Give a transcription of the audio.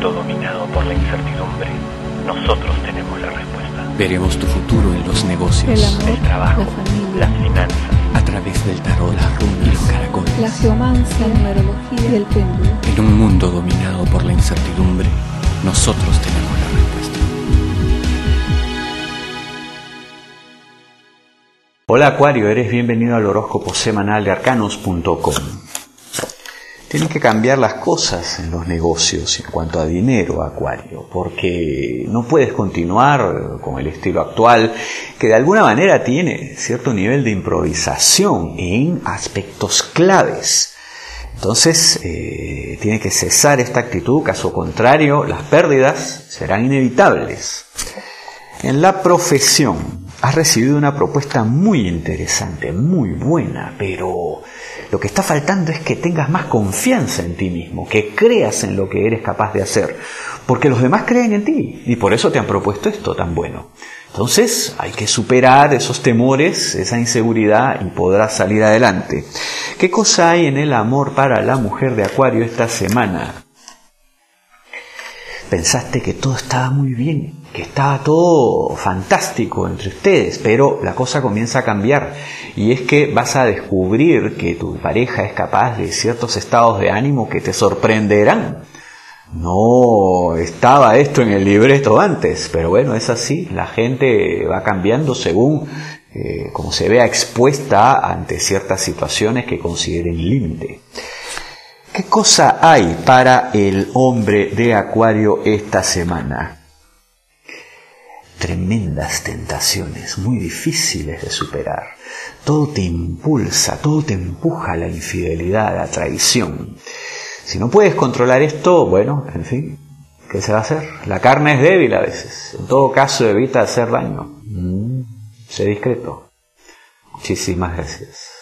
mundo dominado por la incertidumbre, nosotros tenemos la respuesta. Veremos tu futuro en los negocios, El amor, El trabajo, la familia, las finanzas, a través del tarot, las runas y los caracoles. la geomancia, la numerología y el péndulo. En un mundo dominado por la incertidumbre, nosotros tenemos la respuesta. Hola Acuario, eres bienvenido al horóscopo semanal de arcanos.com. Tienen que cambiar las cosas en los negocios en cuanto a dinero, Acuario, porque no puedes continuar con el estilo actual que de alguna manera tiene cierto nivel de improvisación en aspectos claves. Entonces, eh, tiene que cesar esta actitud, caso contrario, las pérdidas serán inevitables. En la profesión, has recibido una propuesta muy interesante, muy buena, pero lo que está faltando es que tengas más confianza en ti mismo, que creas en lo que eres capaz de hacer, porque los demás creen en ti y por eso te han propuesto esto tan bueno. Entonces hay que superar esos temores, esa inseguridad y podrás salir adelante. ¿Qué cosa hay en el amor para la mujer de Acuario esta semana? Pensaste que todo estaba muy bien, que estaba todo fantástico entre ustedes, pero la cosa comienza a cambiar y es que vas a descubrir que tu pareja es capaz de ciertos estados de ánimo que te sorprenderán. No estaba esto en el libreto antes, pero bueno, es así, la gente va cambiando según eh, como se vea expuesta ante ciertas situaciones que consideren límite. ¿Qué cosa hay para el hombre de Acuario esta semana? Tremendas tentaciones, muy difíciles de superar. Todo te impulsa, todo te empuja a la infidelidad, a la traición. Si no puedes controlar esto, bueno, en fin, ¿qué se va a hacer? La carne es débil a veces. En todo caso, evita hacer daño. Mm, sé discreto. Muchísimas gracias.